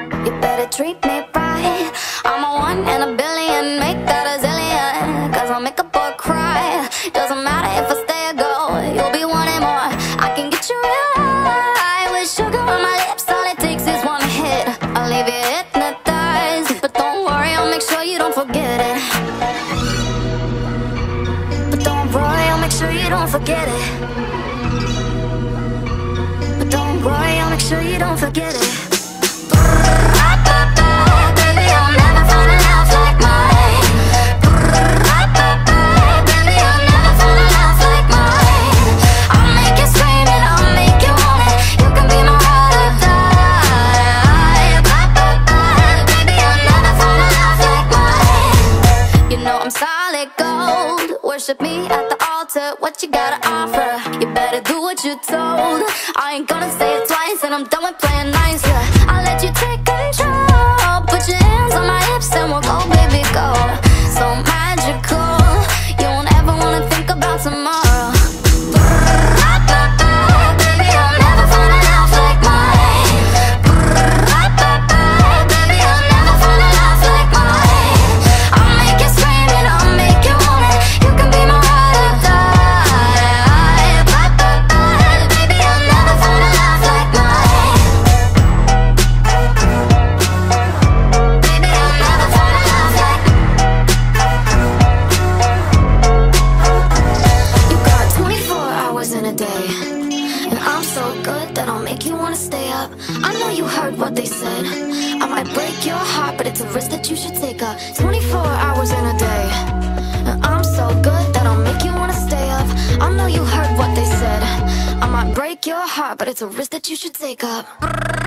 You better treat me right. I'm a one in a billion, make that a zillion. Cause I'll make a boy cry. Doesn't matter if I stay or go, you'll be wanting more. I can get you real high with sugar on my lips. All it takes is one hit. I'll leave you hypnotized. But don't worry, I'll make sure you don't forget it. But don't worry, I'll make sure you don't forget it. But don't worry, I'll make sure you don't forget it. Worship me at the altar. What you gotta offer? You better do what you're told. I ain't gonna say it twice, and I'm done with I'm so good that I'll make you wanna stay up. I know you heard what they said. I might break your heart, but it's a risk that you should take up. 24 hours in a day. And I'm so good that I'll make you wanna stay up. I know you heard what they said. I might break your heart, but it's a risk that you should take up.